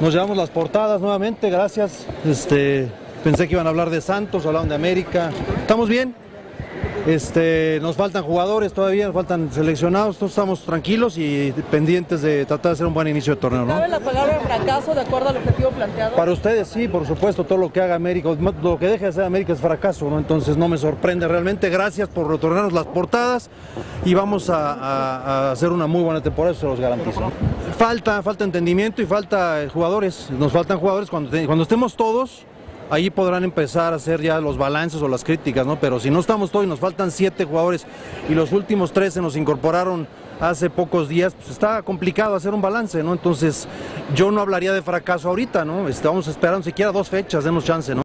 Nos llevamos las portadas nuevamente, gracias. Este, pensé que iban a hablar de Santos, hablaban de América. ¿Estamos bien? Este, nos faltan jugadores todavía, nos faltan seleccionados, todos estamos tranquilos y pendientes de tratar de hacer un buen inicio de torneo. ¿no? ¿Cabe la palabra fracaso de acuerdo al objetivo planteado? Para ustedes sí, por supuesto, todo lo que haga América, lo que deje de hacer América es fracaso, ¿no? entonces no me sorprende realmente. Gracias por retornarnos las portadas y vamos a, a- a hacer una muy buena temporada, eso se los garantizo. Falta, falta entendimiento y falta eh, jugadores, nos faltan jugadores cuando, cuando estemos todos. Ahí podrán empezar a hacer ya los balances o las críticas, ¿no? Pero si no estamos todos y nos faltan siete jugadores y los últimos tres se nos incorporaron hace pocos días, pues está complicado hacer un balance, ¿no? Entonces, yo no hablaría de fracaso ahorita, ¿no? Estamos esperando siquiera dos fechas, denos chance, ¿no?